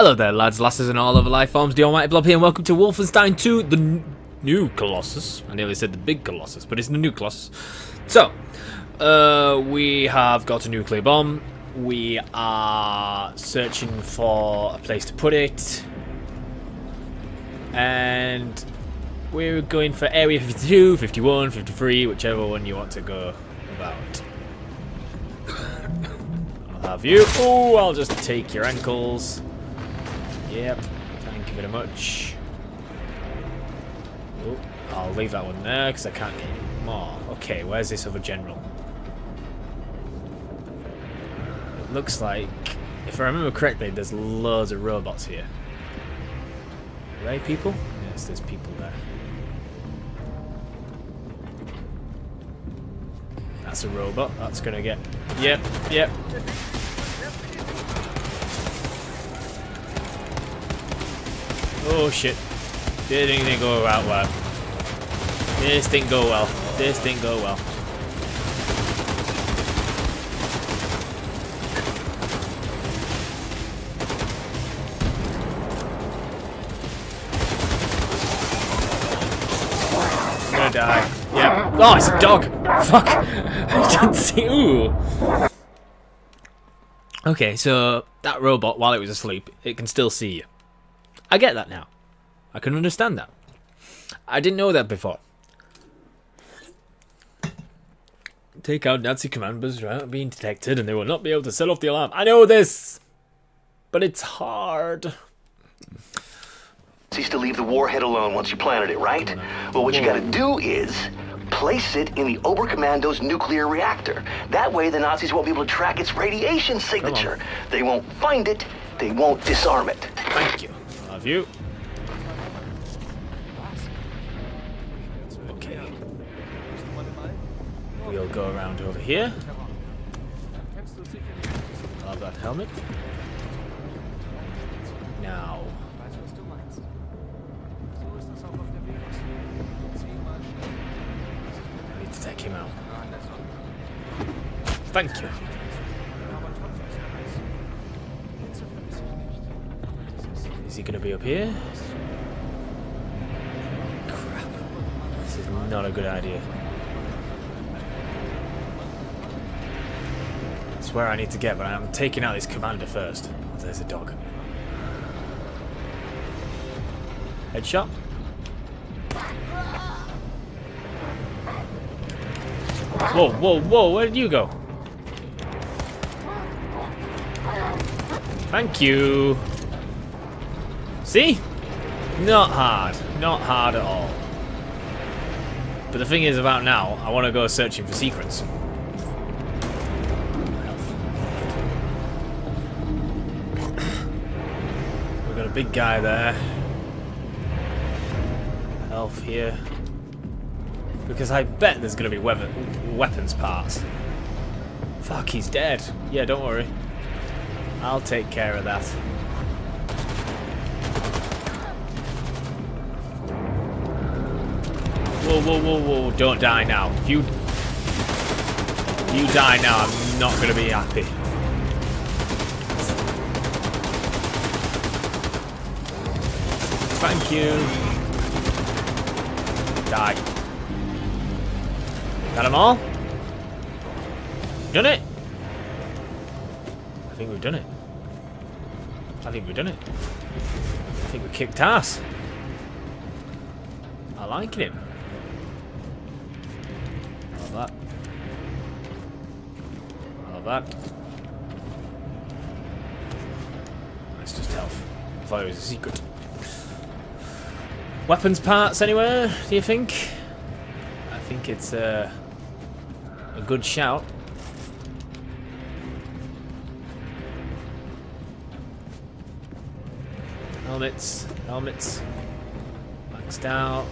Hello there, lads, lasses, and all other life forms. The Almighty Blob here, and welcome to Wolfenstein 2, the new Colossus. I nearly said the big Colossus, but it's the new Colossus. So, uh, we have got a nuclear bomb. We are searching for a place to put it. And we're going for Area 52, 51, 53, whichever one you want to go about. I'll have you. Oh, I'll just take your ankles. Yep, thank you very much. Oh, I'll leave that one there because I can't get any more. Okay, where's this other general? It looks like, if I remember correctly, there's loads of robots here. Are they people? Yes, there's people there. That's a robot. That's gonna get. Yep, yep. Oh shit. This didn't go out well. This didn't go well. This didn't go well. I'm gonna die. Yep. Oh, it's a dog! Fuck! I didn't see. Ooh! Okay, so that robot, while it was asleep, it can still see you. I get that now. I can understand that. I didn't know that before. Take out Nazi commanders without being detected and they will not be able to set off the alarm. I know this! But it's hard. Cease to leave the warhead alone once you planted it, right? Well, what you gotta do is place it in the Oberkommando's nuclear reactor. That way the Nazis won't be able to track its radiation signature. They won't find it, they won't disarm it. Thank you. Love you. Okay. We'll go around over here. Love that helmet. Now. Need to take him out. Thank you. Going to be up here? Crap. This is not a good idea. It's where I need to get, but I'm taking out this commander first. Oh, there's a dog. Headshot. Whoa, whoa, whoa, where did you go? Thank you. See? Not hard. Not hard at all. But the thing is about now, I want to go searching for secrets. We've got a big guy there. Health here. Because I bet there's going to be weapon, weapons parts. Fuck, he's dead. Yeah, don't worry. I'll take care of that. Whoa, whoa, whoa, whoa, don't die now. If you... If you die now, I'm not going to be happy. Thank you. Die. Got them all? Done it? I think we've done it. I think we've done it. I think we kicked ass. I like it. That. That's just health. I it was a secret. Weapons parts anywhere, do you think? I think it's uh, a good shout. Helmets, helmets, maxed out.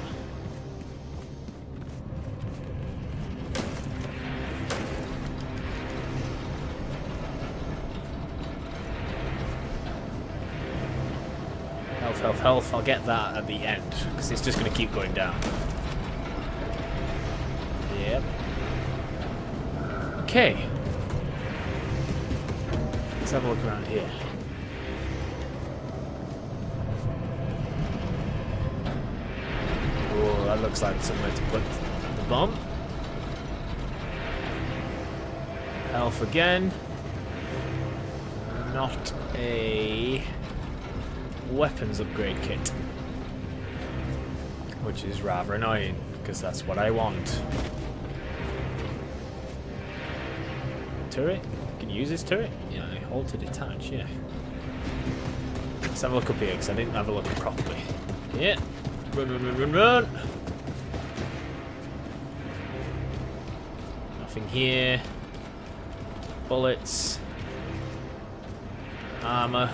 of health. I'll get that at the end, because it's just going to keep going down. Yep. Okay. Let's have a look around here. Oh, that looks like somewhere to put the bomb. Health again. Not a weapons upgrade kit. Which is rather annoying, because that's what I want. Turret? You can use this turret? Yeah, hold to detach, yeah. Let's have a look up here, because I didn't have a look properly. Yeah. Run, run, run, run, run! Nothing here. Bullets. Armor.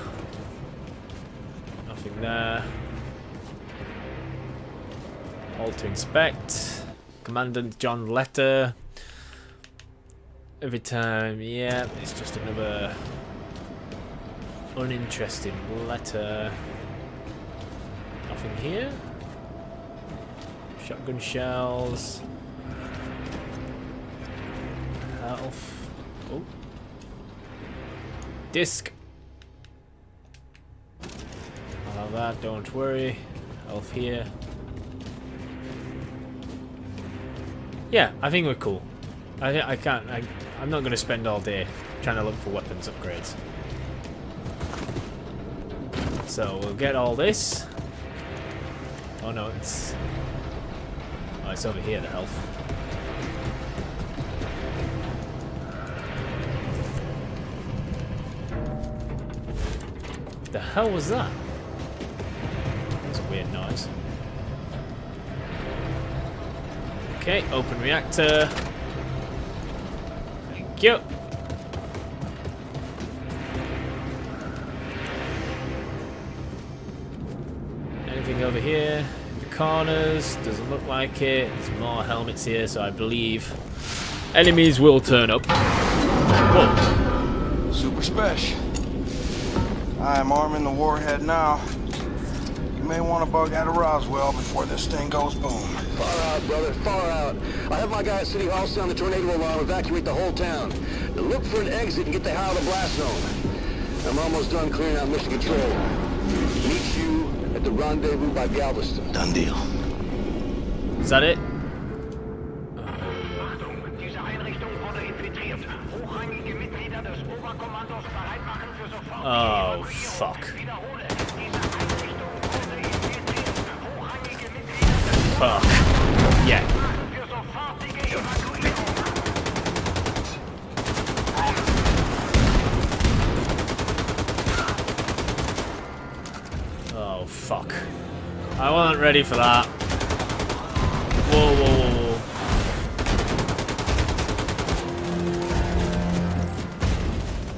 Hold to inspect. Commandant John Letter. Every time, yeah, it's just another uninteresting letter. Nothing here. Shotgun shells. Health. Oh. Disc. I'll have that, don't worry. Health here. Yeah, I think we're cool. I I can't. I, I'm not going to spend all day trying to look for weapons upgrades. So we'll get all this. Oh no, it's... Oh, it's over here, the health. The hell was that? Okay, open reactor. Thank you. Anything over here? In the corners? Doesn't look like it. There's more helmets here, so I believe enemies will turn up. Whoa. Super special. I am arming the warhead now. You may want to bug out of Roswell before this thing goes boom. Far out, brother, far out. I have my guy at City Hall sound the tornado alarm, evacuate the whole town. Now look for an exit and get the hell out of the blast zone. I'm almost done clearing out mission control. Meet you at the rendezvous by Galveston. Done deal. Is that it? Ready for that. Whoa, whoa, whoa, whoa.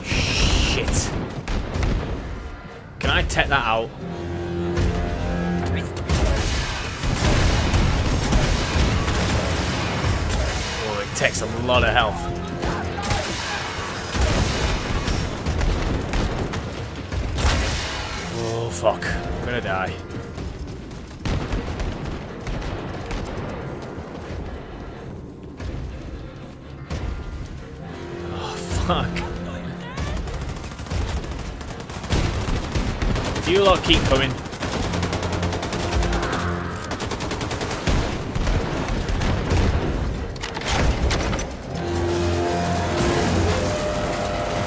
Shit. Can I take that out? Oh, it takes a lot of health. Keep coming?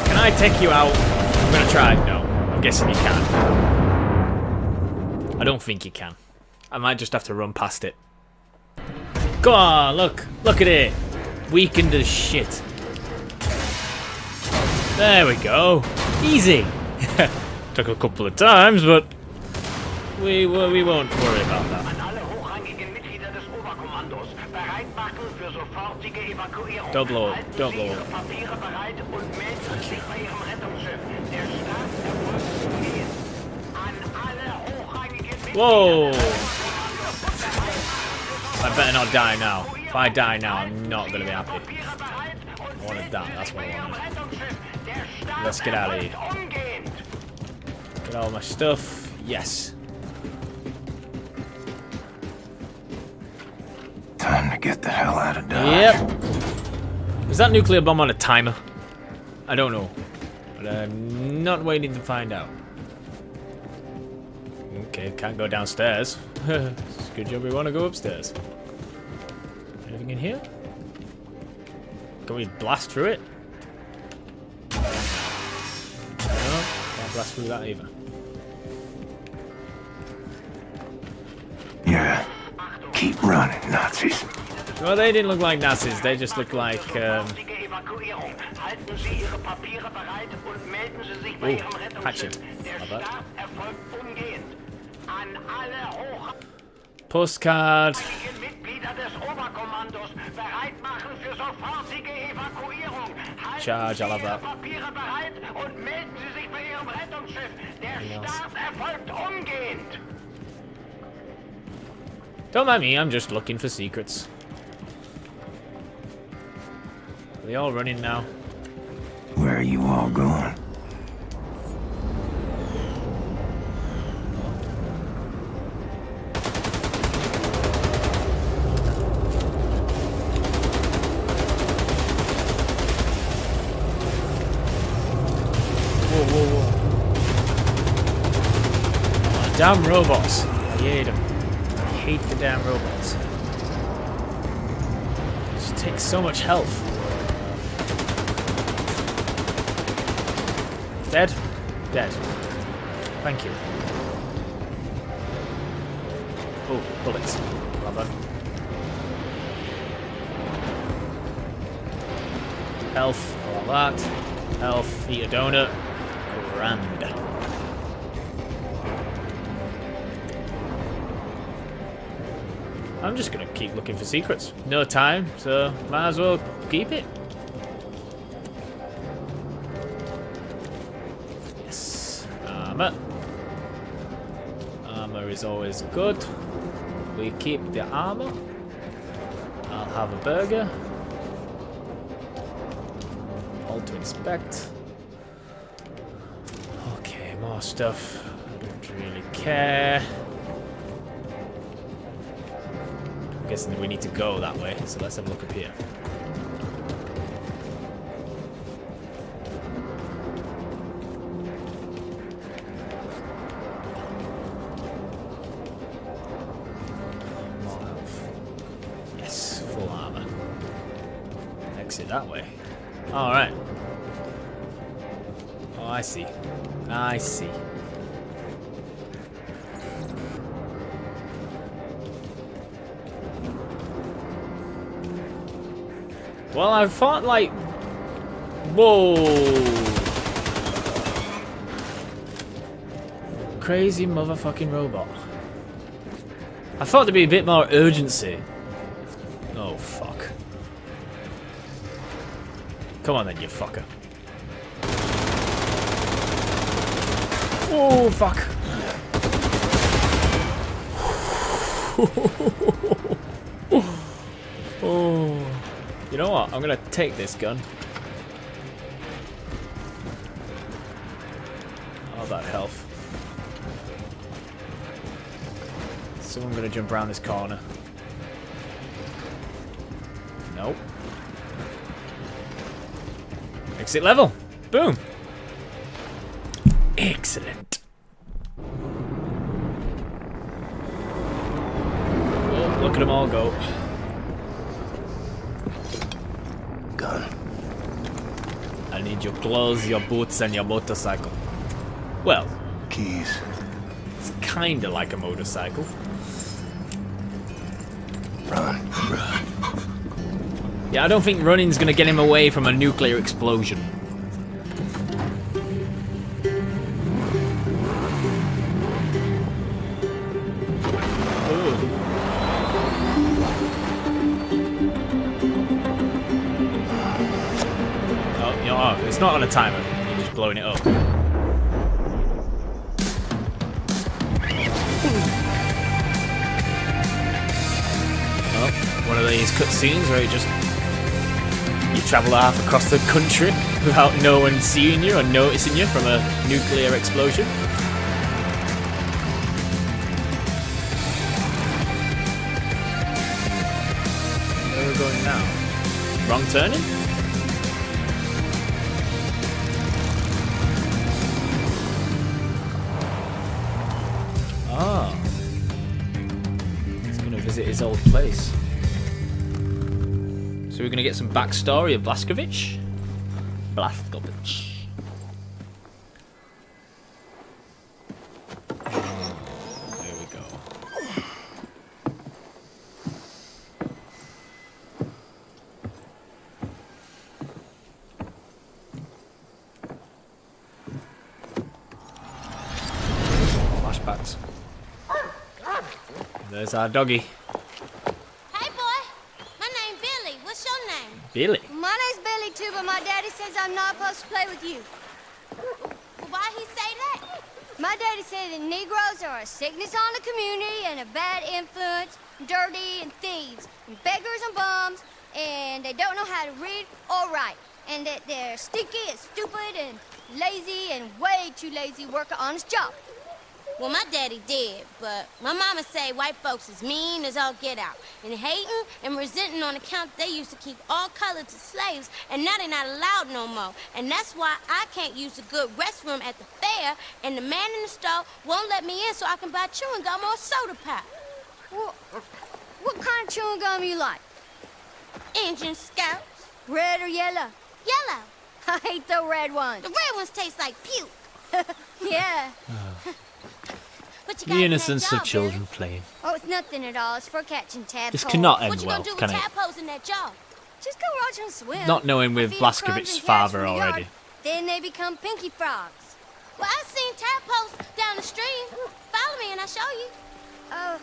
Can I take you out? I'm gonna try. No. I'm guessing you can. I don't think you can. I might just have to run past it. Go on, look. Look at it. Weakened as shit. There we go. Easy. Took a couple of times, but we we won't worry about that. An alle hochrangigen Mitglieder des Oberkommandos bereit machen für sofortige Evakuierung. Don't blow up, don't blow up. Papiere bereit und melden Sie sich bei Ihrem Rettungsschiff. Der Start erfolgt umgehend. An alle hochrangigen Mitglieder Whoa! des Oberkommandos bereit machen für I better not die now. If I die now, I'm not gonna be happy. Papiere bereit und I wanna die, that's what I want. Let's get out of here. Get all my stuff. Yes. Time to get the hell out of Dodge. Yep. Is that nuclear bomb on a timer? I don't know. But I'm not waiting to find out. Okay, can't go downstairs. Good job we want to go upstairs. Anything in here? Can we blast through it? No, can't blast through that either. Yeah. Keep running, Nazis. Well, they didn't look like Nazis. They just looked like um, Sofortige Evakuierung. Halten Sie Ihre Papiere bereit und melden Sie sich bei Oh, Ihrem Patche. Rettungsschiff. Der Aber- Start erfolgt umgehend. An alle hochrangigen Postcard. Mitglieder des Oberkommandos bereit machen für sofortige Evakuierung. Halten Charge, I love that. Papiere bereit Don't mind me, I'm just looking for secrets. Are they all running now? Where are you all going? Whoa, whoa, whoa. Oh, damn robots. I hate them. Hate the damn robots. Just takes so much health. Dead? Dead. Thank you. Oh, bullets. Well done. Health, all that. Health, eat a donut. I'm just gonna keep looking for secrets. No time, so might as well keep it. Yes. Armor. Armor is always good. We keep the armor. I'll have a burger. All to inspect. Okay, more stuff. I don't really care. Guessing we need to go that way, so let's have a look up here. Well, I thought like... Whoa! Crazy motherfucking robot. I thought there'd be a bit more urgency. Oh, fuck. Come on then, you fucker. Oh, fuck. know what? I'm gonna take this gun. All that health. Someone gonna jump around this corner. Nope. Exit level. Boom. Excellent. Oh, look at them all go. Gun. I need your clothes, your boots, and your motorcycle. Well, Keys. it's kinda like a motorcycle. Run. Yeah, I don't think running's gonna get him away from a nuclear explosion. Cutscenes where you just you travel half across the country without no one seeing you or noticing you from a nuclear explosion. Where are we going now? Wrong turning? Get some backstory of Blazkowicz. Blazkowicz. There we go. Flashbacks. There's our doggy, Hey, boy. My name's Billy. What's your name? Billy. My name's Billy too, but my daddy says I'm not supposed to play with you. Well, why he say that? My daddy said that Negroes are a sickness on the community and a bad influence, dirty and thieves, and beggars and bums, and they don't know how to read or write, and that they're stinky and stupid and lazy and way too lazy to work an honest job. Well, my daddy did, but my mama say white folks is mean as all get out, and hating and resenting on account they used to keep all colors as slaves, and now they're not allowed no more. And that's why I can't use a good restroom at the fair, and the man in the store won't let me in so I can buy chewing gum or soda pop. What, what kind of chewing gum you like? Engine scouts, Red or yellow? yellow. I hate the red ones. The red ones taste like puke. Yeah. What you got The innocence of children playing. Oh, it's nothing at all. It's for catching tadpoles. This cannot end you well, can with it? tadpoles in that jar? Just go watch them swim. Not knowing with I feed 'em crumbs Blazkowicz's father from the yard. already. Then they become pinky frogs. Well, I've seen tadpoles down the stream. Follow me and I'll show you. Oh.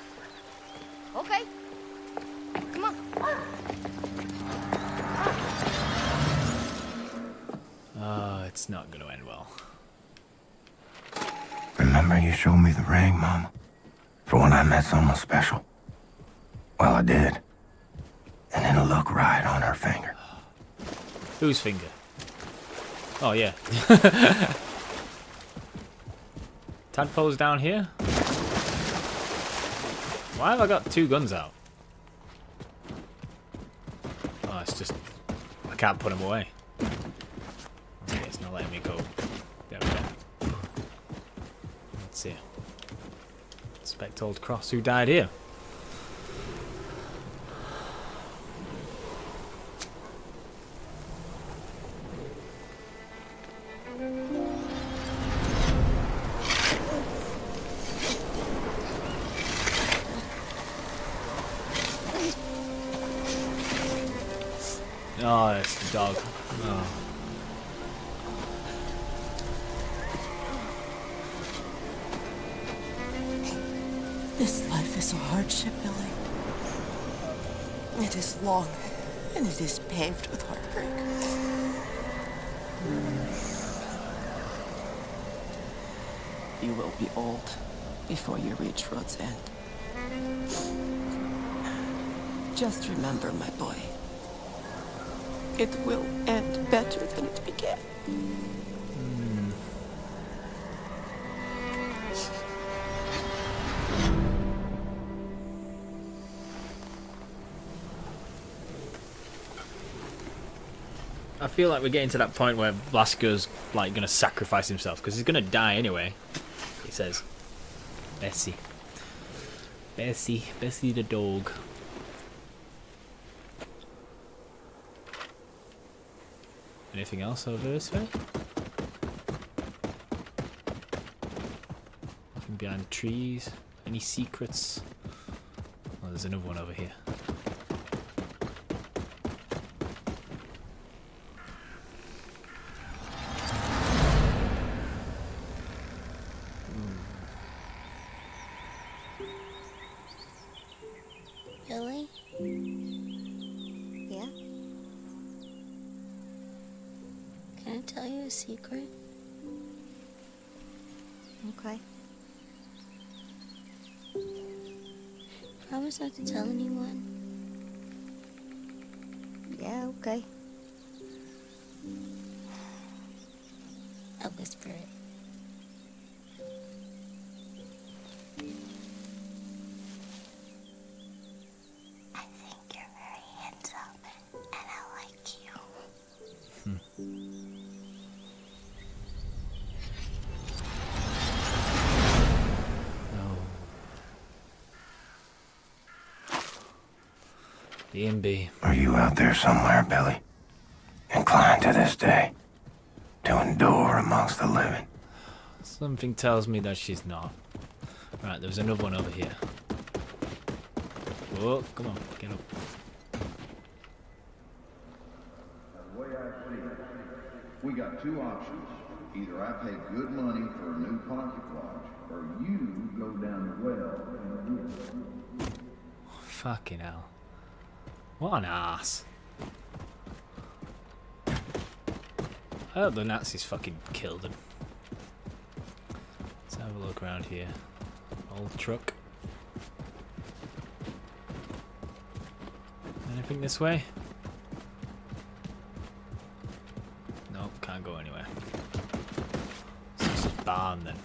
okay. Come on. Oh, it's not going to end well. Remember you showed me the ring, Mama? For when I met someone special? Well, I did. And it'll look right on her finger. Whose finger? Oh, yeah. Tadpole's down here? Why have I got two guns out? Oh, it's just... I can't put them away. Okay, it's not letting me go. Let's see. Inspect Old Cross. Who died here? Oh, it's the dog. Oh. Is a hardship, Billy. It is long, and it is paved with heartbreak. You will be old before you reach road's end. Just remember, my boy. It will end better than it began. Feel like we're getting to that point where Blasko's like gonna sacrifice himself because he's gonna die anyway. He says, "Bessie, Bessie, Bessie the dog." Anything else over this way? Nothing behind trees. Any secrets? Oh, there's another one over here. Promise B and B. Are you out there somewhere, Billy? Inclined to this day to endure amongst the living? Something tells me that she's not. Right, there's another one over here. Oh, come on, get up. The way I see it, we got two options. Either I pay good money for a new pocket watch, or you go down the well and get it. Fucking hell. What an ass. I hope the Nazis fucking killed him. Let's have a look around here. Old truck. Anything this way? Nope, can't go anywhere. It's just a barn then.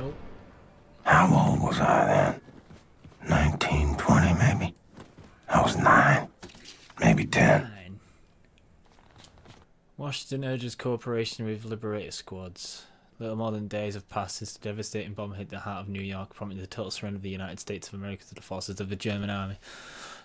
Nope. How old was I then? 19, 20 maybe? I was nine, maybe 10. Nine. Washington urges cooperation with liberator squads. Little more than days have passed since the devastating bomb hit the heart of New York, prompting the total surrender of the United States of America to the forces of the German army.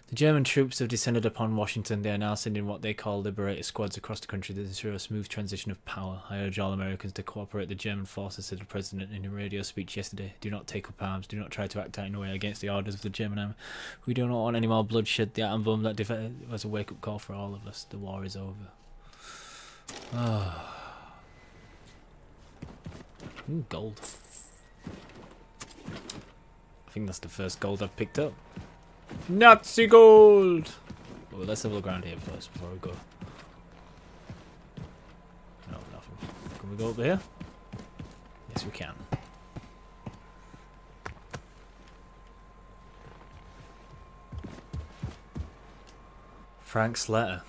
The German troops have descended upon Washington. They are now sending what they call liberator squads across the country to ensure a smooth transition of power. I urge all Americans to cooperate. The German forces said the president in a radio speech yesterday. Do not take up arms. Do not try to act out in a way against the orders of the German army. We do not want any more bloodshed. The atom bomb that was a wake-up call for all of us. The war is over. Ah. Ooh, gold. I think that's the first gold I've picked up. Nazi gold! Let's have a look around here first before we go. No, nothing. Can we go up here? Yes, we can. Frank's letter.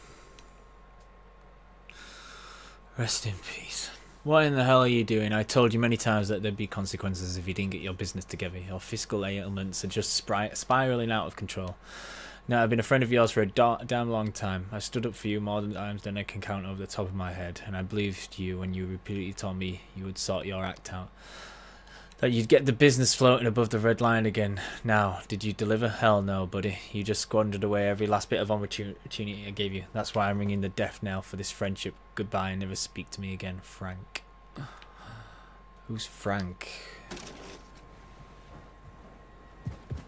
Rest in peace. What in the hell are you doing? I told you many times that there'd be consequences if you didn't get your business together. Your fiscal ailments are just spiraling out of control. Now, I've been a friend of yours for a damn long time. I've stood up for you more times than I can count over the top of my head, and I believed you when you repeatedly told me you would sort your act out. That you'd get the business floating above the red line again. Now, did you deliver? Hell no, buddy. You just squandered away every last bit of opportunity I gave you. That's why I'm ringing the death knell for this friendship. Goodbye and never speak to me again, Frank. Who's Frank?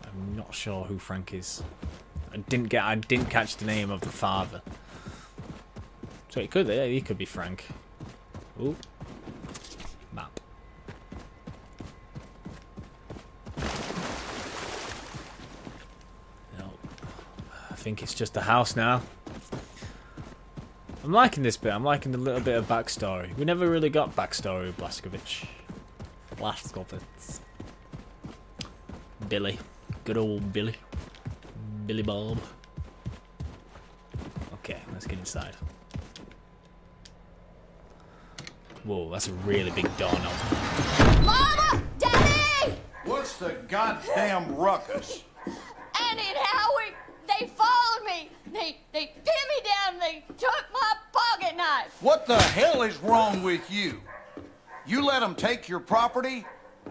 I'm not sure who Frank is. I didn't get. I didn't catch the name of the father. So it could. He could be Frank. Ooh. Map. No. I think it's just a house now. I'm liking this bit. I'm liking the little bit of backstory. We never really got backstory with Blazkowicz. Blaskovitz. Billy. Good old Billy. Billy Bob. Okay, let's get inside. Whoa, that's a really big door now. Mama! Daddy! What's the goddamn ruckus? What the hell is wrong with you? You let them take your property,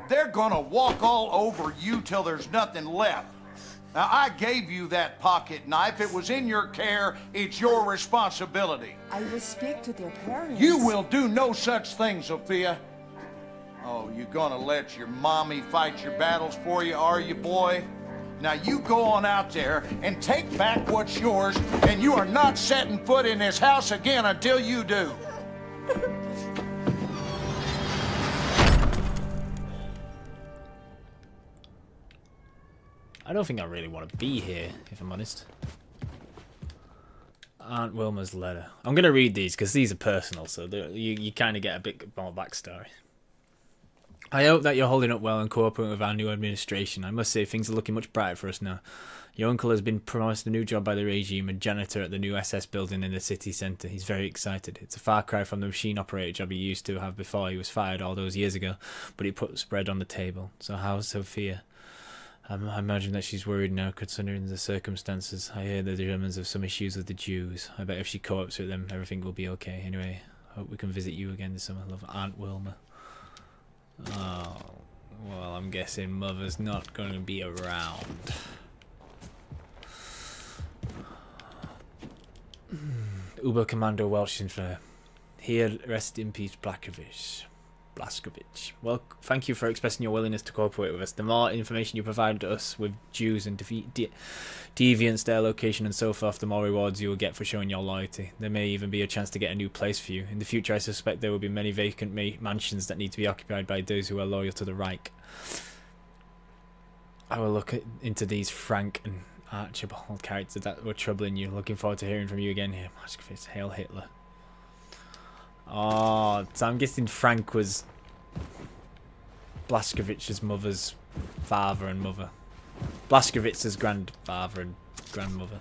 they're gonna walk all over you till there's nothing left. Now, I gave you that pocket knife. It was in your care. It's your responsibility. I will speak to their parents. You will do no such thing, Zofia. Oh, you gonna let your mommy fight your battles for you, are you, boy? Now you go on out there and take back what's yours, and you are not setting foot in this house again until you do. I don't think I really want to be here, if I'm honest. Aunt Wilma's letter. I'm going to read these because these are personal, so you, you kind of get a bit more backstory. I hope that you're holding up well and cooperating with our new administration. I must say things are looking much brighter for us now. Your uncle has been promised a new job by the regime, a janitor at the new SS building in the city centre. He's very excited. It's a far cry from the machine operator job he used to have before he was fired all those years ago, but he put bread on the table. So how's Zofia? I imagine that she's worried now, considering the circumstances. I hear the Germans have some issues with the Jews. I bet if she copes with them, everything will be okay. Anyway, hope we can visit you again this summer. Love, Aunt Wilma. Oh, well, I'm guessing Mother's not going to be around. Uber Commando Welchinfer. Here, rest in peace, Blackovich. Blazkowicz. Well, thank you for expressing your willingness to cooperate with us. The more information you provide us with Jews and de deviants, their location, and so forth, the more rewards you will get for showing your loyalty. There may even be a chance to get a new place for you. In the future, I suspect there will be many vacant ma mansions that need to be occupied by those who are loyal to the Reich. I will look at, into these Frank and Archibald characters that were troubling you. Looking forward to hearing from you again here. Hail Hitler. Oh, so I'm guessing Frank was Blazkowicz's mother's father and mother. Blazkowicz's grandfather and grandmother.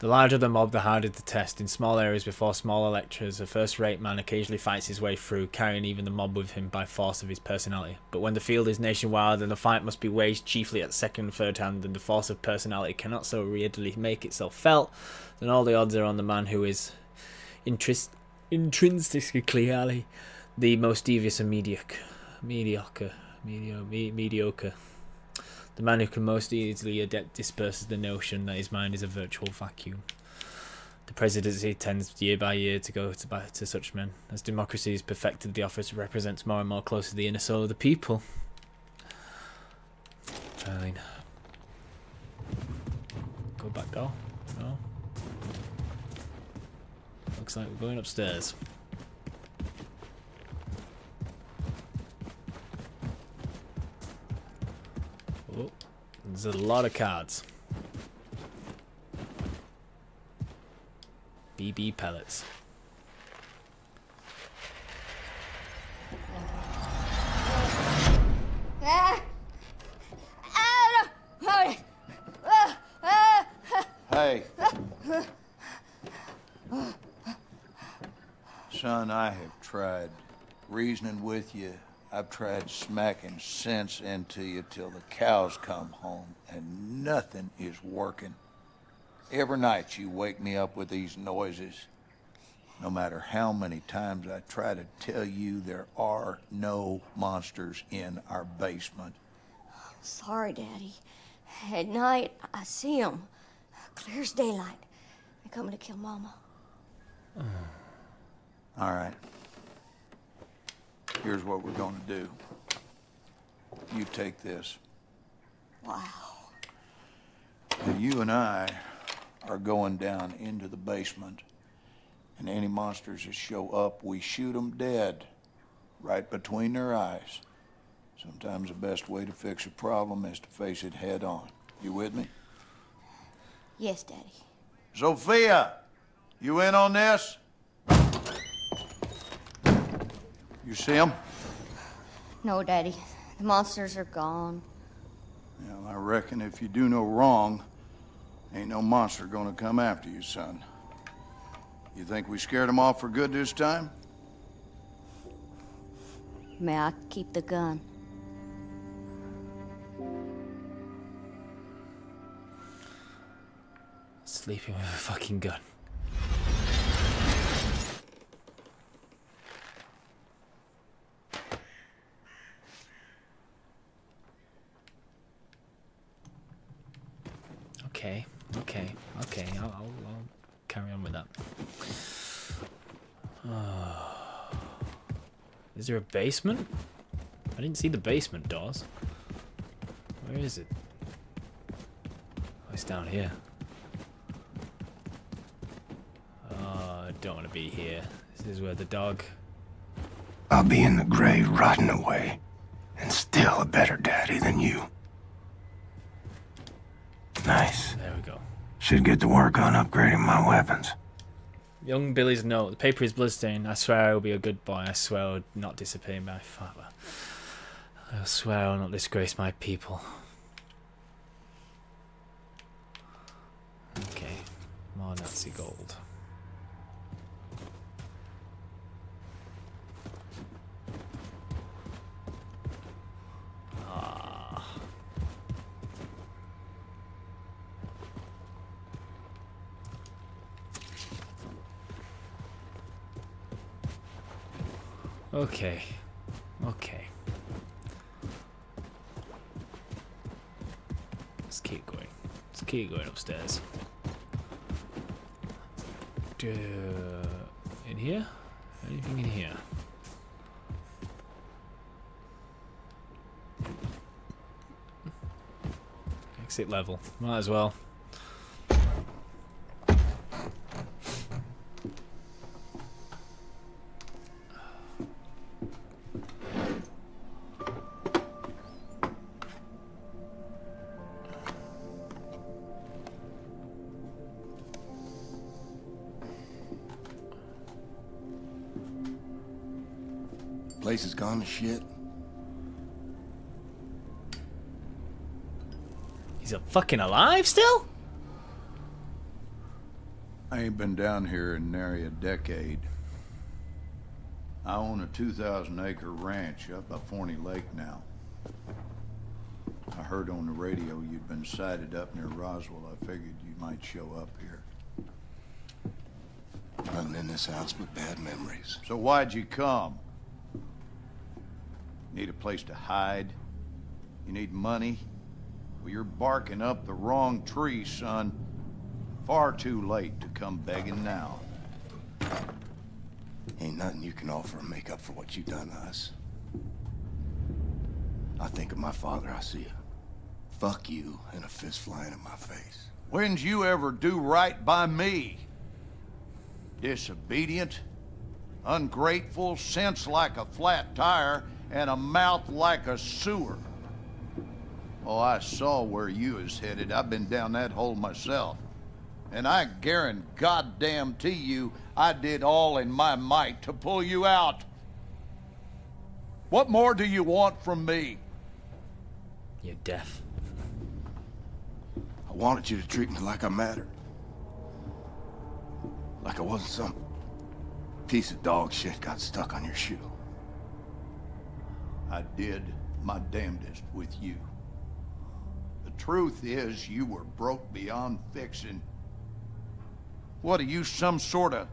The larger the mob, the harder the test. In small areas before smaller lectures, a first-rate man occasionally fights his way through, carrying even the mob with him by force of his personality. But when the field is nationwide and the fight must be waged chiefly at second and third hand, and the force of personality cannot so readily make itself felt, then all the odds are on the man who is intrinsically the most devious and mediocre. Mediocre. Medio me mediocre. The man who can most easily adapt disperses the notion that his mind is a virtual vacuum. The presidency tends year by year to go to, to such men. As democracy has perfected, the office represents more and more closely the inner soul of the people. Fine. Go back door? No? Looks like we're going upstairs. Oh, there's a lot of cards. BB pellets. Hey. Son, I have tried reasoning with you I've tried smacking sense into you till the cows come home, and nothing is working. Every night you wake me up with these noises. No matter how many times I try to tell you there are no monsters in our basement. I'm Sorry, Daddy. At night, I see them. Clear as daylight. They're coming to kill Mama. All right. Here's what we're going to do. You take this. Wow. Now, you and I are going down into the basement, and any monsters that show up, we shoot them dead, right between their eyes. Sometimes the best way to fix a problem is to face it head on. You with me? Yes, Daddy. Zofia, you in on this? You see them? No, Daddy. The monsters are gone. Well, I reckon if you do no wrong, ain't no monster gonna come after you, son. You think we scared them off for good this time? May I keep the gun? Sleeping with a fucking gun. Okay, okay, okay. I'll, I'll, I'll carry on with that. Is there a basement? I didn't see the basement doors. Where is it? Oh, it's down here. Oh, I don't want to be here. This is where the dog. I'll be in the grave rotting away, and still a better daddy than you. Nice. There we go. Should get to work on upgrading my weapons. Young Billy's note. The paper is bloodstained. I swear I will be a good boy. I swear I will not disappear my father. I swear I will not disgrace my people. Okay. More Nazi gold. Okay. Okay. Let's keep going. Let's keep going upstairs. In here? Anything in here? Exit level. Might as well. Shit. He's a fucking alive still? I ain't been down here in nary a decade. I own a 2,000 acre ranch up by Forney Lake now. I heard on the radio you'd been sighted up near Roswell. I figured you might show up here. Nothing in this house but bad memories. So why'd you come? Need a place to hide? You need money? Well, you're barking up the wrong tree, son. Far too late to come begging now. Ain't nothing you can offer to make up for what you done to us. I think of my father, I see a fuck you and a fist flying in my face. When'd you ever do right by me? Disobedient, ungrateful, sense like a flat tire, and a mouth like a sewer. Oh, I saw where you was headed. I've been down that hole myself. And I guarantee goddamn to you, I did all in my might to pull you out. What more do you want from me? You're deaf. I wanted you to treat me like I mattered. Like I wasn't some piece of dog shit got stuck on your shoe. I did my damnedest with you. The truth is, you were broke beyond fixing. What are you, some sort of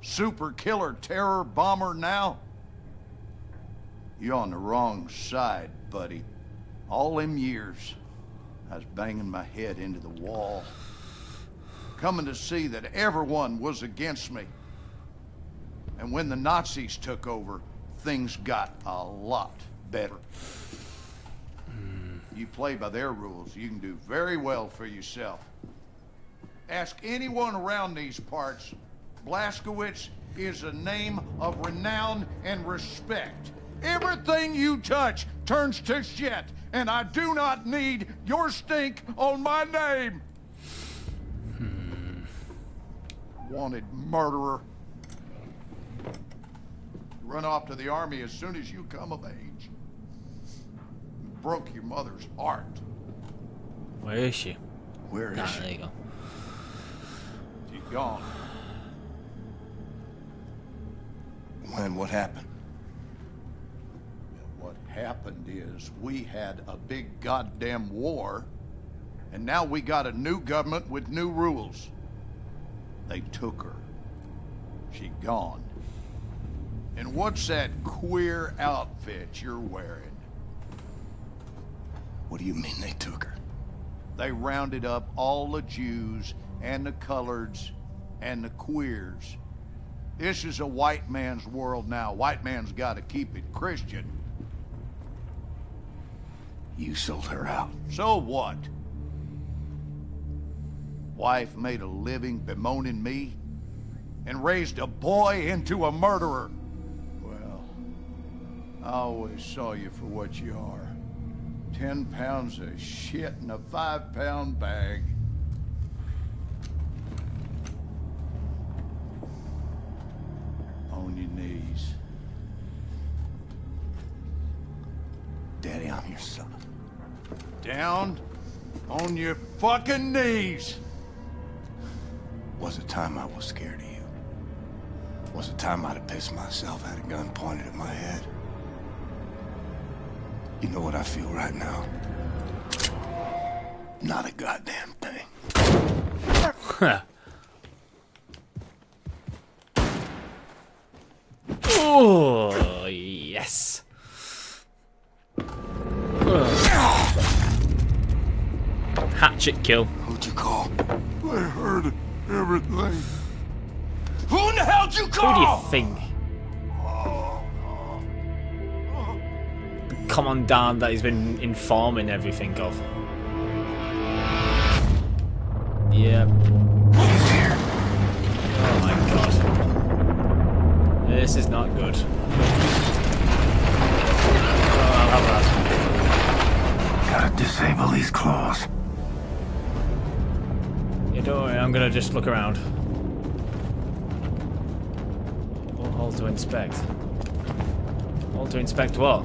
super killer terror bomber now? You're on the wrong side, buddy. All them years, I was banging my head into the wall, coming to see that everyone was against me. And when the Nazis took over, things got a lot better. You play by their rules, you can do very well for yourself. Ask anyone around these parts. Blazkowicz is a name of renown and respect. Everything you touch turns to shit, and I do not need your stink on my name. Hmm. Wanted murderer. Run off to the army as soon as you come of age. Broke your mother's heart. Where is she? Where is Ah, she? there you go. She's gone. When? What happened? What happened is we had a big goddamn war, and now we got a new government with new rules. They took her. She gone. And what's that queer outfit you're wearing? What do you mean they took her? they rounded up all the Jews and the coloreds and the queers. This is a white man's world now. White man's got to keep it Christian. You sold her out. So what? Wife made a living bemoaning me and raised a boy into a murderer. Well, I always saw you for what you are. Ten pounds of shit in a five pound bag. On your knees. Daddy, I'm your son. Down on your fucking knees. Was a time I was scared of you. Was a time I'd have pissed myself, had a gun pointed at my head. You know what I feel right now? Not a goddamn thing. oh, yes. Hatchet kill. Who'd you call? I heard everything. Who in the hell'd you call? Who do you think? Commandant that he's been informing everything of. Yep. Oh my god. This is not good. Oh, I'll have Gotta disable these claws. Yeah, don't worry, I'm gonna just look around. All to inspect. All to inspect what?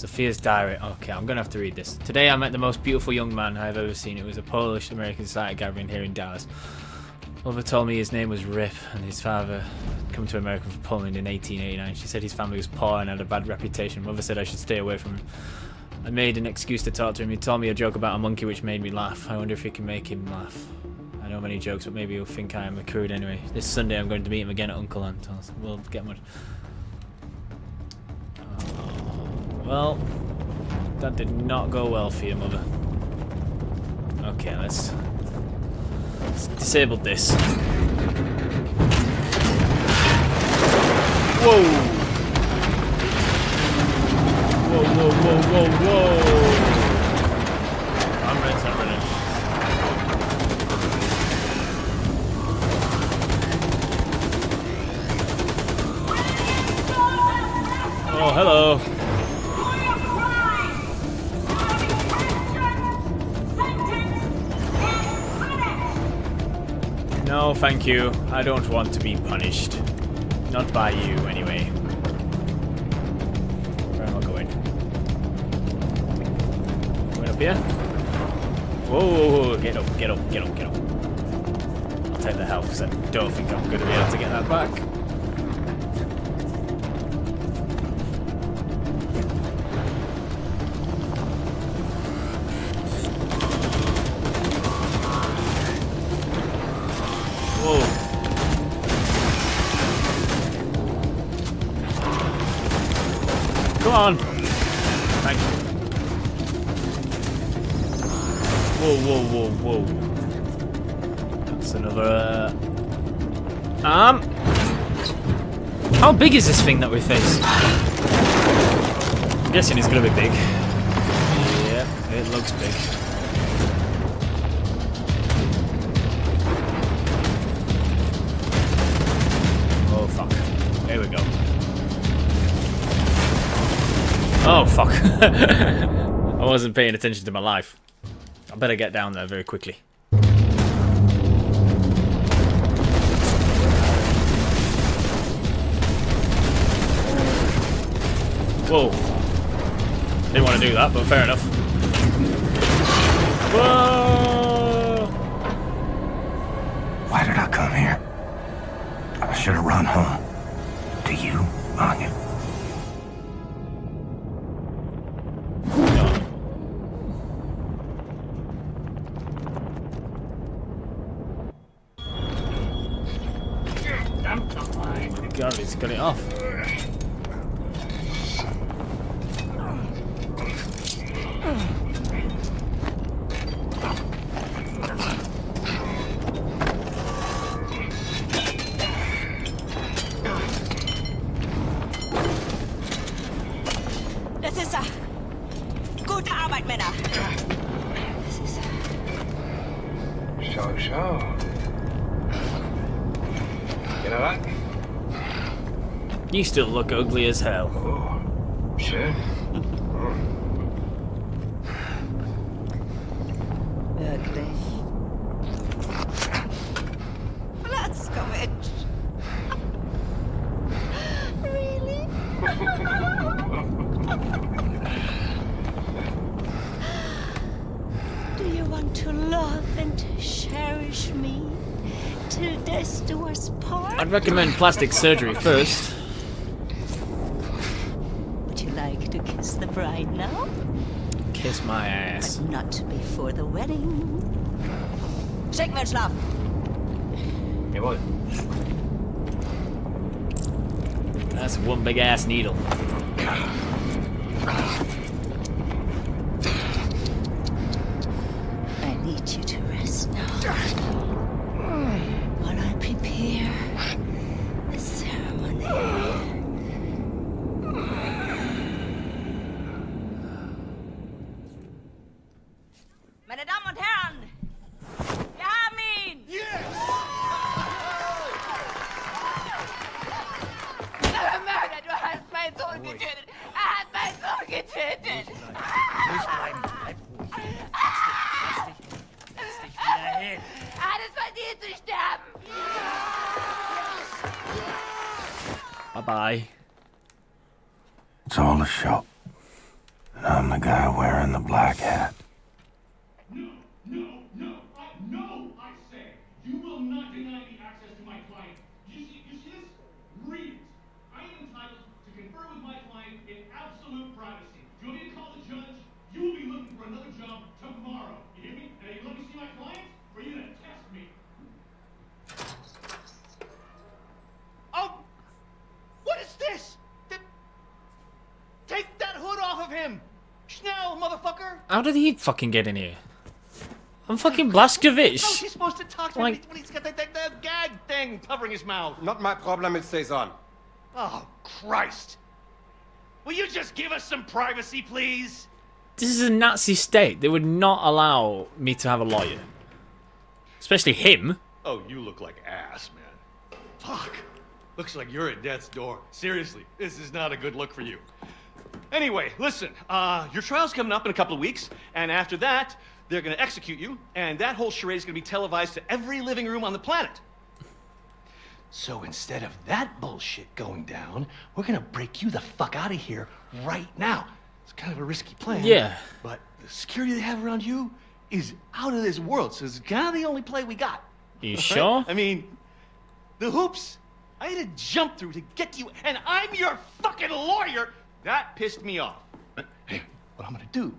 Zofia's diary. Okay, I'm gonna have to read this. Today I met the most beautiful young man I've ever seen. It was a Polish American society gathering here in Dallas. Mother told me his name was Rip and his father had come to America from Poland in 1889. She said his family was poor and had a bad reputation. Mother said I should stay away from him. I made an excuse to talk to him. He told me a joke about a monkey which made me laugh. I wonder if he can make him laugh. I know many jokes, but maybe he'll think I am a crude anyway. This Sunday I'm going to meet him again at Uncle Anton's. We'll get much. Well, that did not go well for you, Mother. Okay, let's, let's disable this. Whoa! Whoa, whoa, whoa, whoa, whoa! No, thank you. I don't want to be punished. Not by you, anyway. Where am I going? Going up here? Whoa, whoa, whoa, get up, get up, get up, get up. I'll take the health because I don't think I'm going to be able to get that back. Is this thing that we face? I'm guessing it's gonna be big. Yeah, it looks big. Oh fuck. There we go. Oh fuck. I wasn't paying attention to my life. I better get down there very quickly. Whoa. Didn't want to do that, but fair enough. You still look ugly as hell. Schön. wirklich. Blazkowicz. really? Do you want to love and cherish me till death do us part? I'd recommend plastic surgery first. How did he fucking get in here? I'm fucking How's Blazkowicz. he supposed to talk to Like- me when he's got that, that, that gag thing covering his mouth? Not my problem, it stays on. Oh, Christ! Will you just give us some privacy, please? This is a Nazi state. They would not allow me to have a lawyer. Especially him. Oh, you look like ass, man. Fuck. Looks like you're at death's door. Seriously, this is not a good look for you. Anyway, listen, uh, your trial's coming up in a couple of weeks, and after that, they're gonna execute you, and that whole charade is gonna be televised to every living room on the planet. So instead of that bullshit going down, we're gonna break you the fuck out of here right now. It's kind of a risky plan. Yeah. But the security they have around you is out of this world, so it's kind of the only play we got. You Right? sure? I mean, the hoops I had to jump through to get to you, and I'm your fucking lawyer. That pissed me off. Hey, what I'm gonna do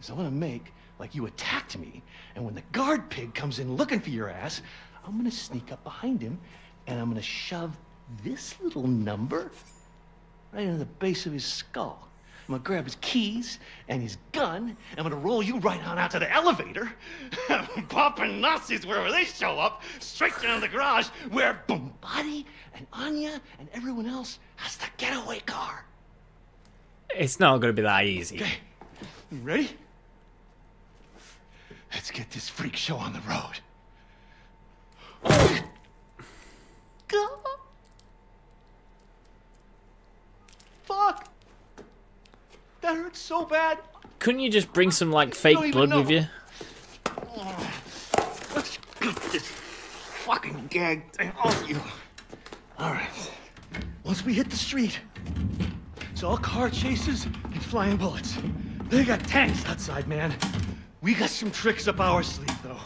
is I'm gonna make like you attacked me, and when the guard pig comes in looking for your ass, I'm gonna sneak up behind him, and I'm gonna shove this little number right in the base of his skull. I'm gonna grab his keys and his gun. and I'm gonna roll you right on out to the elevator, popping Nazis wherever they show up, straight down the garage where Bombate and Anya and everyone else has the getaway car. It's not going to be that easy. Okay, you ready? Let's get this freak show on the road. Go. Fuck. That hurts so bad. Couldn't you just bring some like fake blood know. with you? Let's get this fucking gag thing off you. All right. Once we hit the street, it's all car chases and flying bullets. They got tanks outside, man. We got some tricks up our sleeve, though.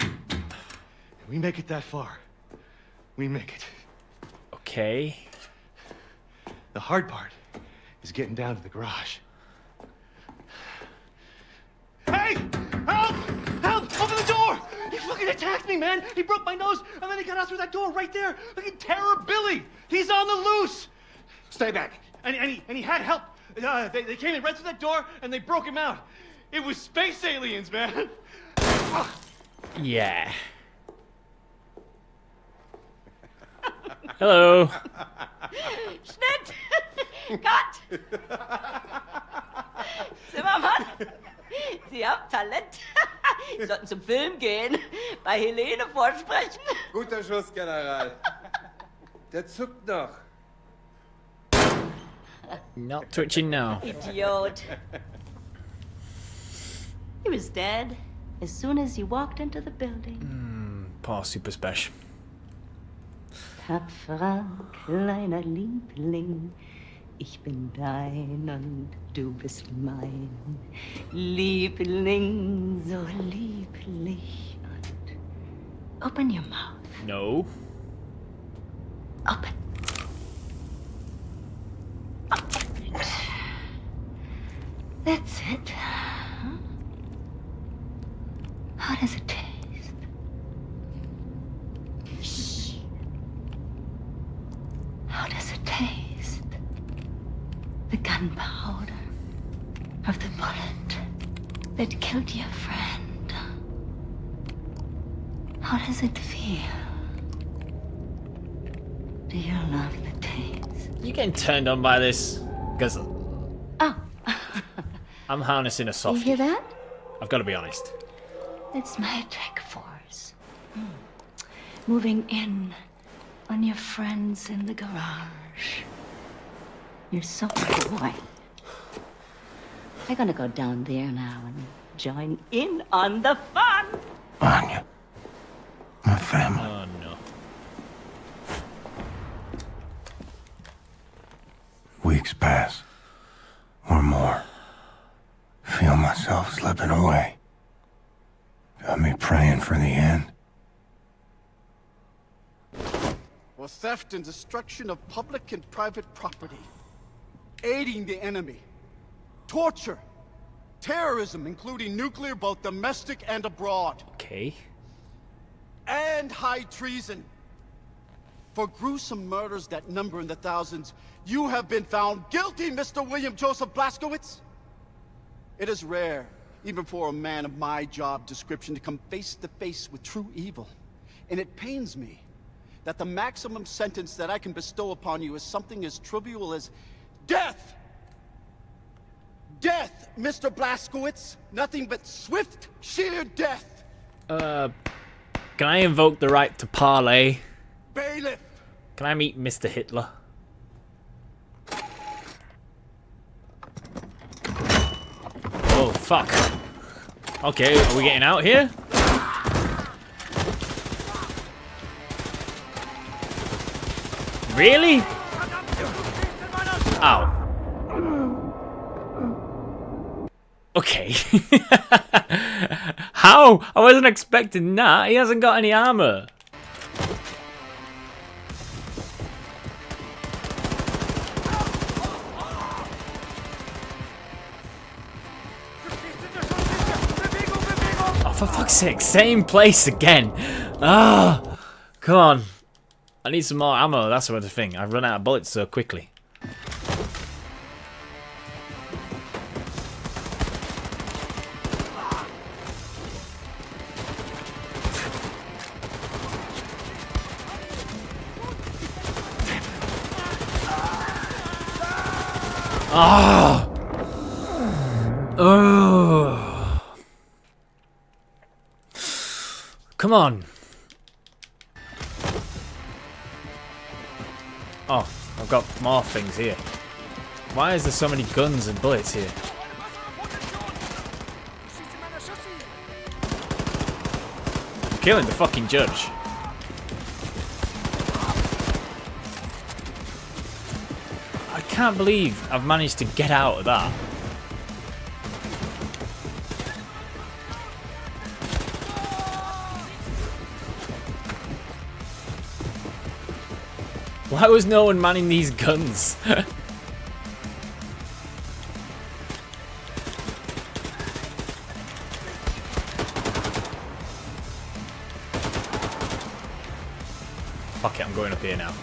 If we make it that far, we make it. Okay. The hard part is getting down to the garage. Hey! Help! Help! Open the door! He fucking attacked me, man! He broke my nose, and then he got out through that door right there! Fucking Terror Billy! He's on the loose! Stay back. And, and, he, and he had help. Uh, they, they came in right through that door, and they broke him out. It was space aliens, man! Yeah. Hello. Schnitt! Cut! Sind wir mal Sie haben Talent. Sie sollten zum Film gehen, bei Helene vorsprechen. Guter Schuss, General. Der zuckt noch. Not twitching now. Idiot. He was dead as soon as he walked into the building. Hmm, poor super special. Tapferer kleiner Liebling, ich bin dein und du bist mein. Liebling, so lieblich und... Open your mouth. No. Open. That's it. How does it taste? Shh. How does it taste? The gunpowder of the bullet that killed your friend. How does it feel? Do you love the taste? You getting turned on by this? Because Oh, I'm harnessing a soft. you hear that? I've got to be honest. It's my attack force. Hmm. Moving in on your friends in the garage. You're so boy. I'm gonna go down there now and join in on the fun. Anya. My family. Oh no. Weeks pass. Or more. Feel myself slipping away. Got me praying for the end. or theft and destruction of public and private property, aiding the enemy, torture, terrorism, including nuclear both domestic and abroad, Okay. and high treason. For gruesome murders that number in the thousands, you have been found guilty, Mr. William Joseph Blazkowicz. It is rare, even for a man of my job description, to come face to face with true evil. And it pains me that the maximum sentence that I can bestow upon you is something as trivial as death! Death, Mr. Blazkowicz! Nothing but swift, sheer death! Uh, can I invoke the right to parley? Bailiff! Can I meet Mr. Hitler? Oh, fuck. Okay, are we getting out here? Really? Ow. Okay. How? I wasn't expecting that. He hasn't got any armor. Oh, same place again. Ah, come on. I need some more ammo, that's the other thing. I've run out of bullets so quickly. Ah! Oh! Come on. Oh, I've got more things here. Why is there so many guns and bullets here? Killing the fucking judge. I can't believe I've managed to get out of that. Why was no one manning these guns? Fuck it, I'm going up here now.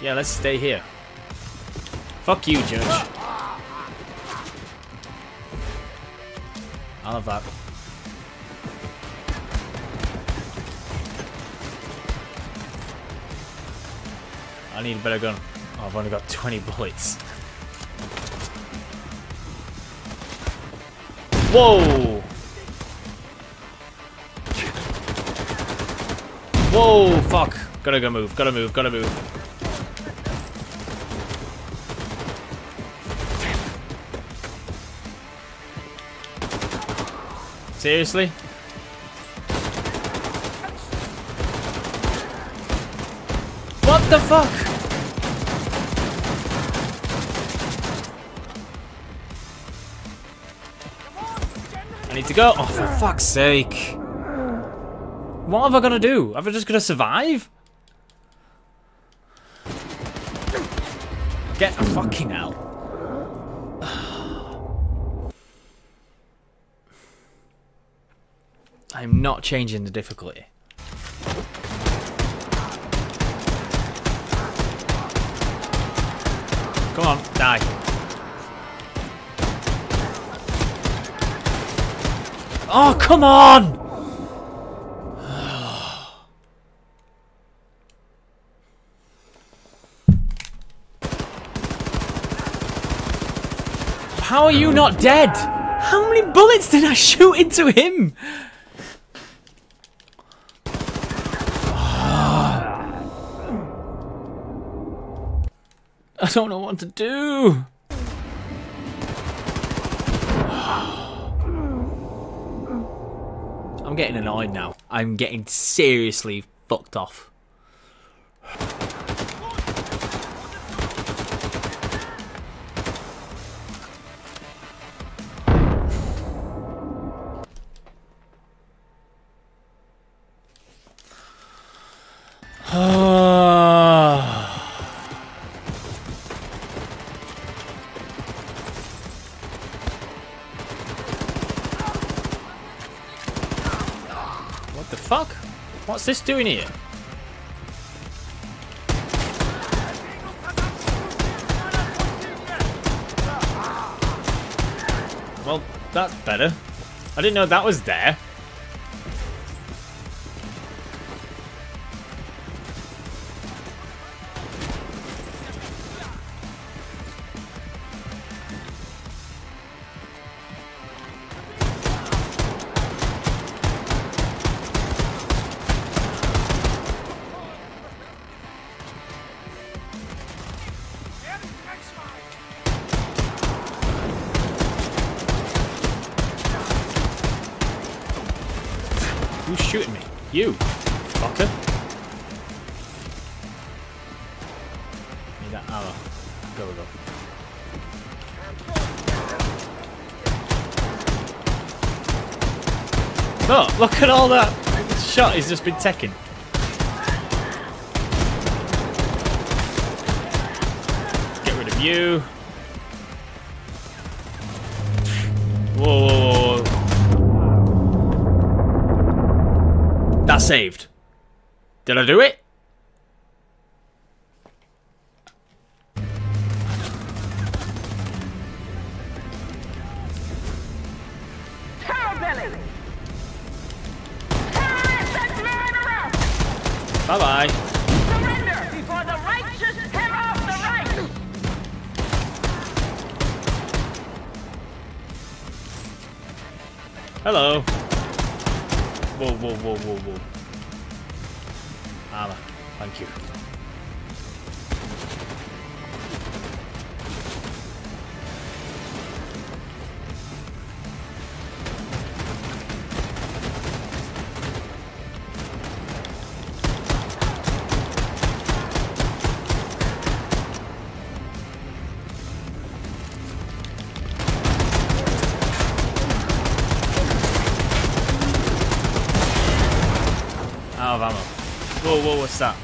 Yeah, let's stay here. Fuck you, Judge. I love that. I need a better gun. Oh, I've only got 20 bullets. Whoa! Whoa, fuck. Gotta go move, gotta move, gotta move. Seriously? What the fuck? To go. Oh, for fuck's sake. What have I got to do? Have I just to survive? Get a fucking hell. I'm not changing the difficulty. Come on, die. Oh, come on! How are you not dead? How many bullets did I shoot into him? Ah. I don't know what to do. I'm getting annoyed now. I'm getting seriously fucked off. This doing here? Well, that's better. I didn't know that was there. Oh, look at all that shot he's just been taking. Get rid of you. Whoa, whoa, whoa. That saved. Did I do it? Bye bye. Surrender before the righteous tear off the right! Hello. Whoa, whoa, whoa, whoa, whoa. Armor. Thank you. That?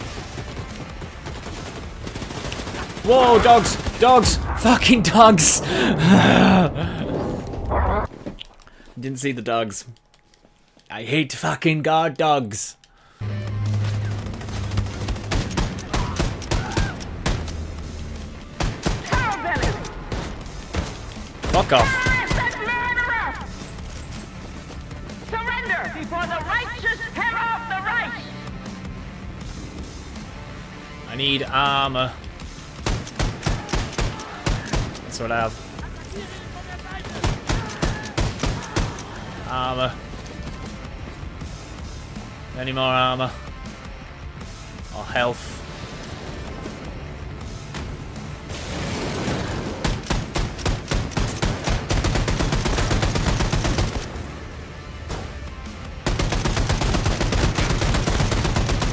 Whoa, dogs! Dogs! Fucking dogs! Didn't see the dogs. I hate fucking guard dogs. Fuck off. Need armor. That's what I have. Armor. Any more armor? Or health?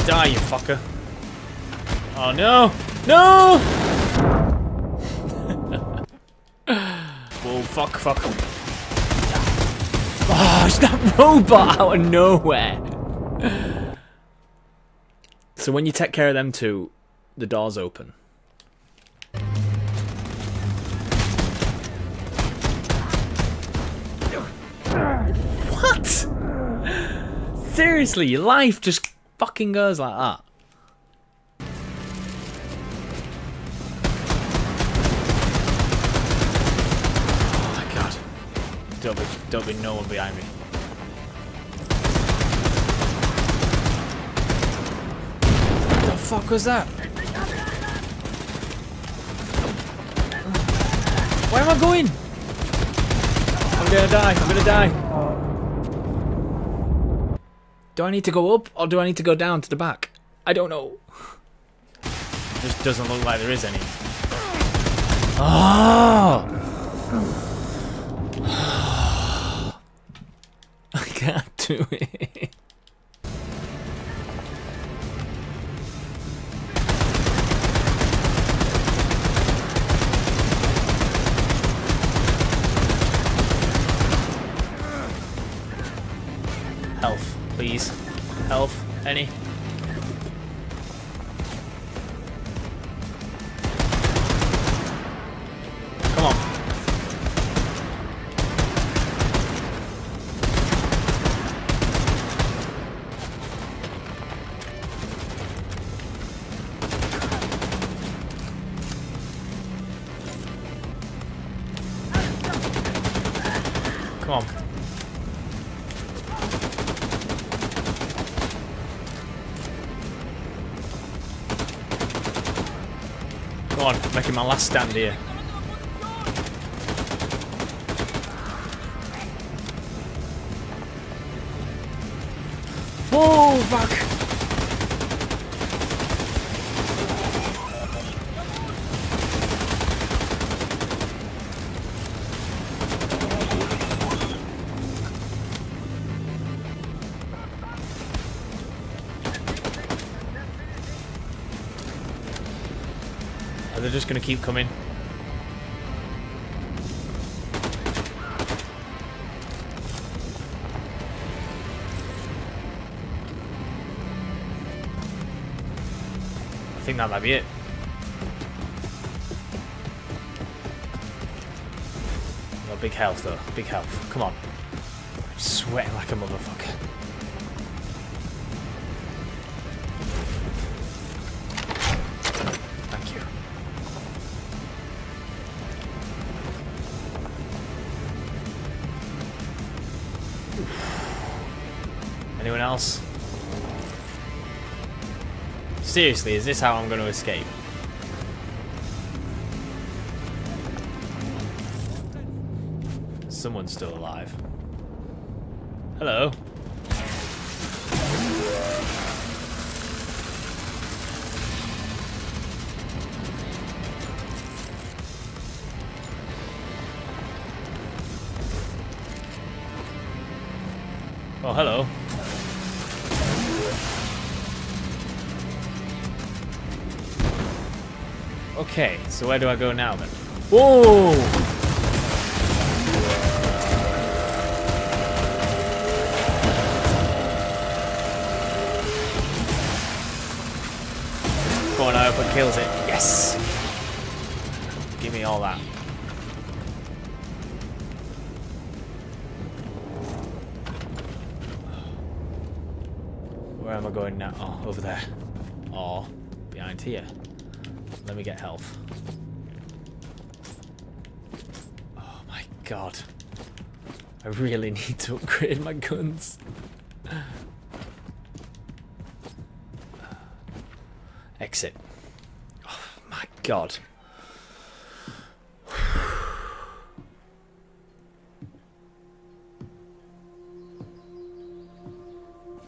Die, you fucker. Oh no! No! Whoa, fuck, fuck. Ah, oh, it's that robot out of nowhere! So when you take care of them two, the doors open. What? Seriously, life just fucking goes like that. Don't be, don't be no one behind me. What the fuck was that? Where am I going? I'm gonna die, I'm gonna die. Do I need to go up or do I need to go down to the back? I don't know. Just doesn't look like there is any. Oh! I can't it. Health, please. Health, any? My last stand here. Whoa, fuck! Just gonna keep coming? I think that might be it. Big health though. Big health. Come on. I'm sweating like a motherfucker. Seriously, is this how I'm going to escape? Someone's still alive. Hello. So where do I go now then? Whoa! Go on, kills it. Yes! Give me all that. Where am I going now? Oh, over there. Or behind here. Let me get health. god. I really need to upgrade my guns. Exit. Oh my god.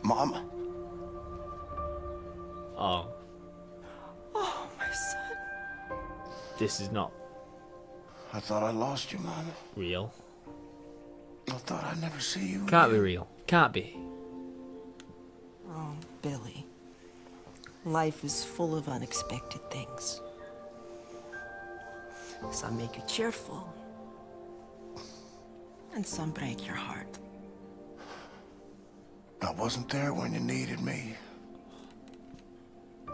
Mom? Oh. Oh, my son. This is not thought I lost you, Mama. real. I thought I'd never see you Can't be real. Can't be. Oh, Billy. Life is full of unexpected things. Some make you cheerful, and some break your heart. I wasn't there when you needed me.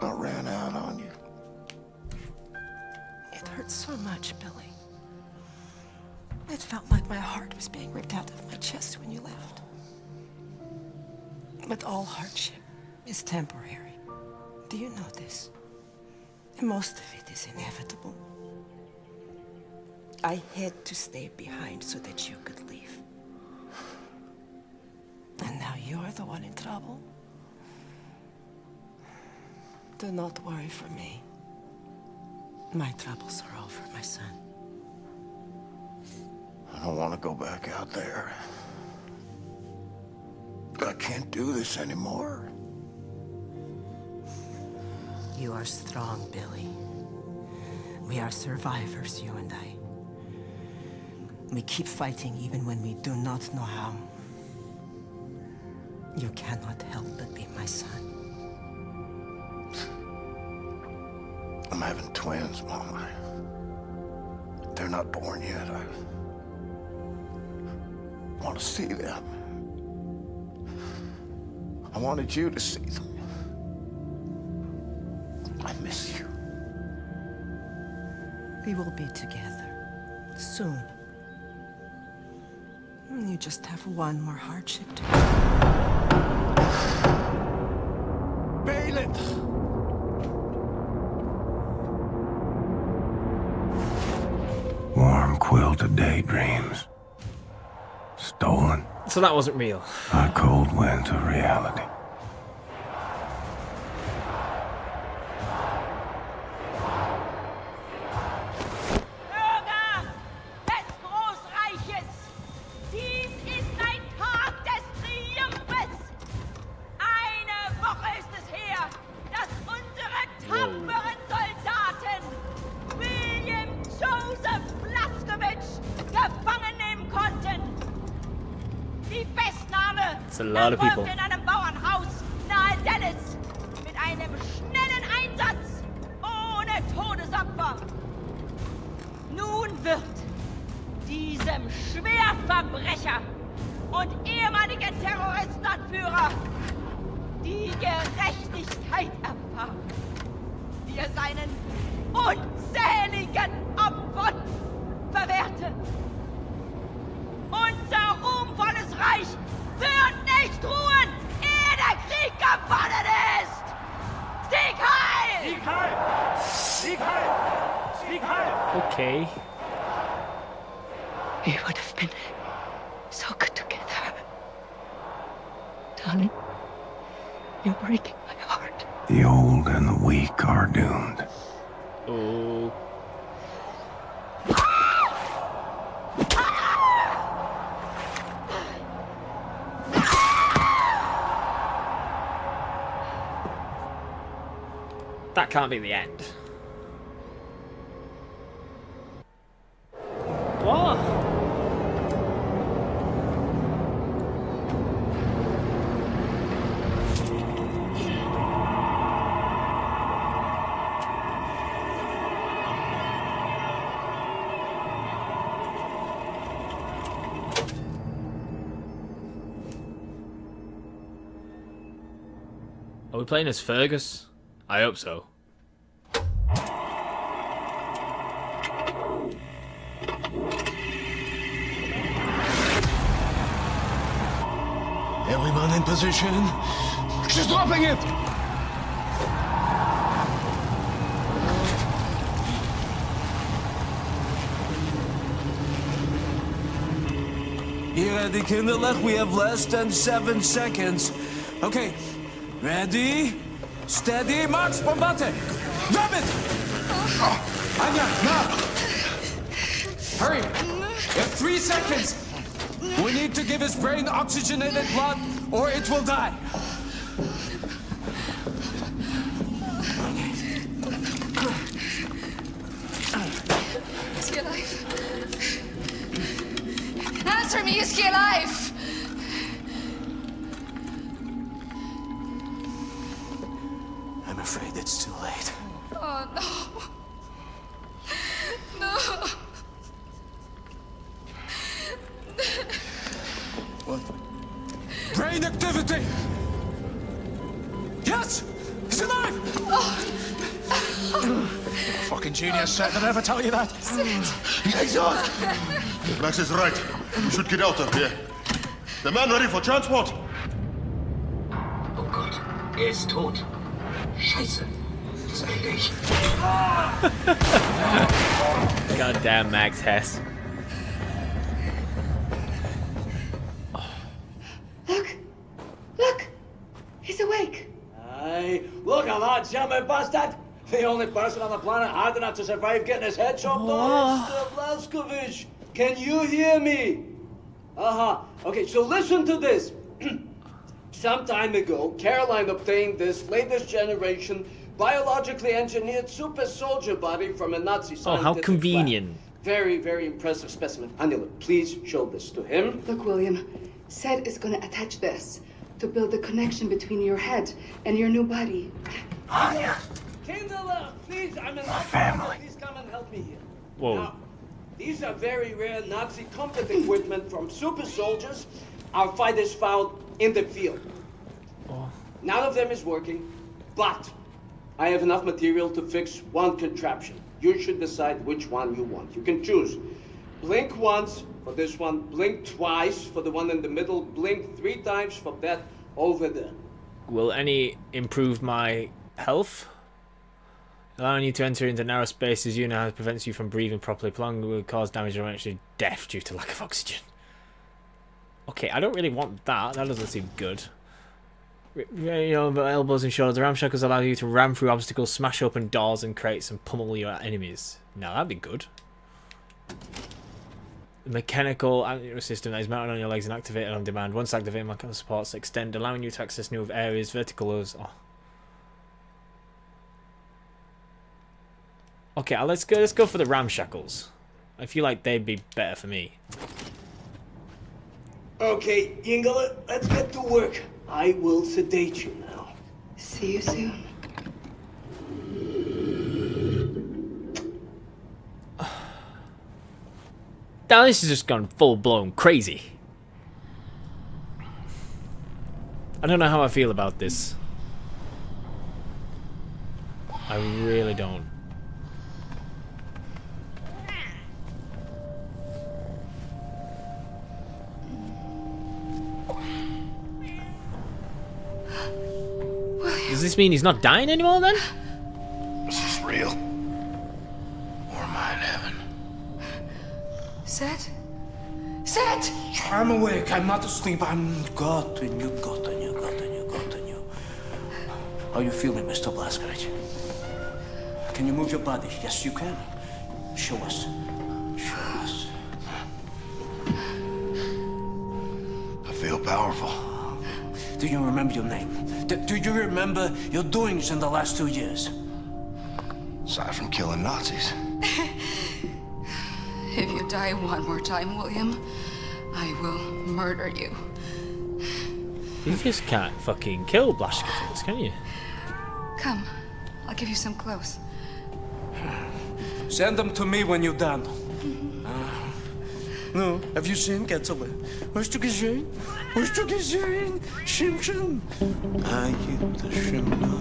I ran out on you. It hurts so much, Billy. Felt like my heart was being ripped out of my chest when you left. But all hardship is temporary. Do you know this? Most of it is inevitable. I had to stay behind so that you could leave. And now you're the one in trouble. Do not worry for me. My troubles are over, my son. I don't want to go back out there. I can't do this anymore. You are strong, Billy. We are survivors, you and I. We keep fighting even when we do not know how. You cannot help but be my son. I'm having twins, Mama. They're not born yet. I want to see them. I wanted you to see them. I miss you. We will be together soon. You just have one more hardship to Balin! Warm quilted daydreams. Stolen So that wasn't real. by cold winds of reality. Can't be the end. What? Are we playing as Fergus? I hope so. Position. She's dropping it! Hier ready, kinderlijk. We have less than seven seconds. Okay, ready, steady, march, bombate. Grab it! Ah, Anya, now! Hurry! You have three seconds. We need to give his brain oxygenated blood, or it will die. Tell you that? He's on! Max is right. We should get out of here. The man ready for transport? Oh Gott, er ist tot. Scheiße. Das will ich. Goddamn Max Hass. Look! Look! He's awake. Hey, look at that jumping bastard! The only person on the planet hard enough to survive getting his head chopped off. Mr. Blazkowicz, can you hear me? Uh-huh. Okay, so listen to this. Some time ago, Caroline obtained this latest generation biologically engineered super soldier body from a Nazi scientist. Oh, how convenient. Very, very impressive specimen. Anila, please show this to him. Look, William, Seth is gonna attach this to build the connection between your head and your new body. Kindler, uh, please, I'm in family. Please come and help me here. Whoa. These are very rare Nazi combat equipment from super soldiers our fighters found in the field. Oh. None of them is working, but I have enough material to fix one contraption. You should decide which one you want. You can choose. Blink once for this one, blink twice for the one in the middle, blink three times for that over there. Will any improve my health? Allowing you to enter into narrow spaces you know prevents you from breathing properly. Prolonged will cause damage or eventually death due to lack of oxygen. Okay, I don't really want that. That doesn't seem good. You know, but elbows and shoulders. The ramshackles allow you to ram through obstacles, smash open doors and crates, and pummel your enemies. Now that'd be good. The mechanical system that is mounted on your legs and activated on demand. Once activated, mechanical supports extend, allowing you to access new areas. Vertical. Oh. Okay, uh, let's go. Let's go for the ramshackles. I feel like they'd be better for me. Okay, Yingler, let's get to work. I will sedate you now. See you soon. Now this has just gone full blown crazy. I don't know how I feel about this. I really don't. Does this mean he's not dying anymore then? This is real. Or am I in heaven? Seth? Seth! I'm awake. I'm not asleep. I'm God on you, got on you, got on you, got on you. How are you feeling, Mr. Blazkowicz? Can you move your body? Yes, you can. Show us. Show us. I feel powerful. Do you remember your name? Do, do you remember your doings in the last two years? Aside from killing Nazis. If you die one more time, William, I will murder you. You just can't fucking kill Blazkowicz, can you? Come, I'll give you some clothes. Send them to me when you're done. Ah. No, have you seen Getzeler? Hast du gesehen? Hast du gesehen? Shimshon? I get the shimna.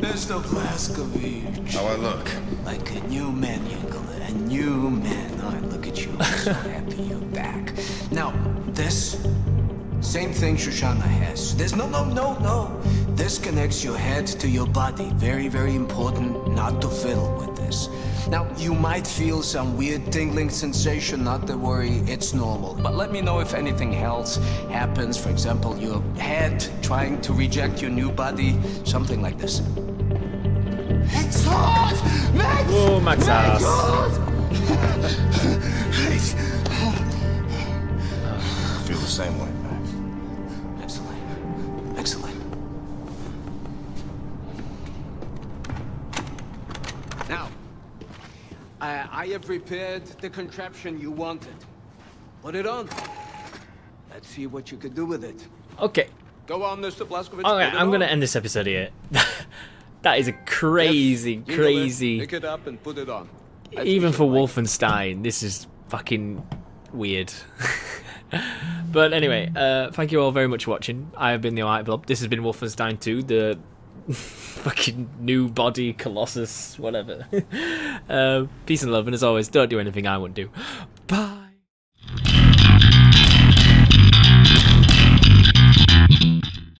Mr. Blazkowicz. How I look? Like a new man, Yingler. A new man. Oh, I look at you. I'm so happy you're back. Now, this, same thing Shoshana has. This, no, no, no, no. This connects your head to your body. Very, very important not to fiddle with this. Now, you might feel some weird tingling sensation, not to worry, it's normal. But let me know if anything else happens. For example, your head trying to reject your new body, something like this. It's hot! Max! Oh, Max ass. I feel the same way, have prepared the contraption you wanted. Put it on. Let's see what you could do with it. Okay. Go on, Mr. Blazkowicz. Okay, I'm gonna end this episode here. that is a crazy, crazy. Pick it up and put it on. As Even for like. Wolfenstein, this is fucking weird. but anyway, uh, thank you all very much for watching. I have been the Almighty Blob. This has been Wolfenstein 2, the fucking new body Colossus, whatever. uh, peace and love, and as always, don't do anything I wouldn't do. Bye.